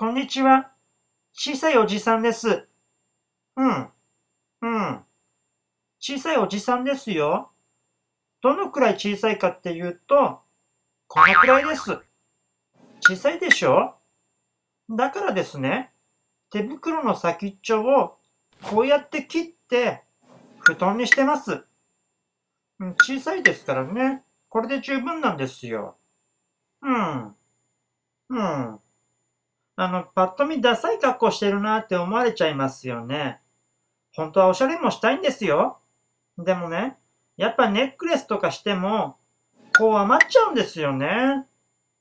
こんにちは。小さいおじさんです。うん。うん。小さいおじさんですよ。どのくらい小さいかっていうと、このくらいです。小さいでしょ？だからですね、手袋の先っちょをこうやって切って布団にしてます。うん小さいですからね。これで十分なんですよ。うん。うん。あの、パッと見ダサい格好してるなって思われちゃいますよね。本当はおしゃれもしたいんですよ。でもね、やっぱネックレスとかしても、こう余っちゃうんですよね。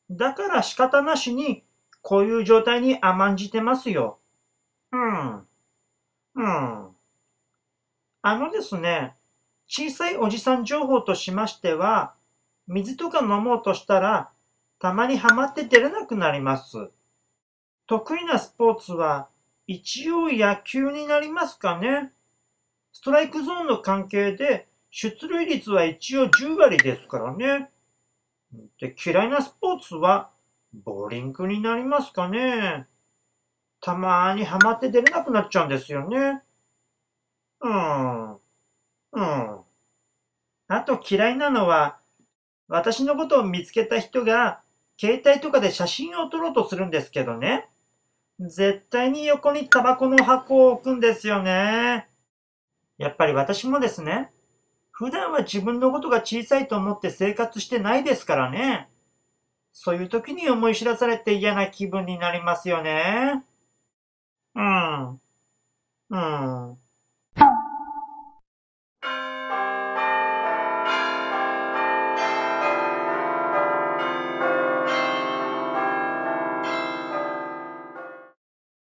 だから仕方なしに、こういう状態に甘んじてますよ。うん。うん。あのですね、小さいおじさん情報としましては、水とか飲もうとしたら、たまにハマって出れなくなります。得意なスポーツは、一応野球になりますかね。ストライクゾーンの関係で、出塁率は一応10割ですからね。で、嫌いなスポーツは、ボーリングになりますかね。たまーにハマって出れなくなっちゃうんですよね。うん。うん。あと嫌いなのは、私のことを見つけた人が、携帯とかで写真を撮ろうとするんですけどね。絶対に横にタバコの箱を置くんですよね。やっぱり私もですね、普段は自分のことが小さいと思って生活してないですからね。そういう時に思い知らされて嫌な気分になりますよね。うん。うん。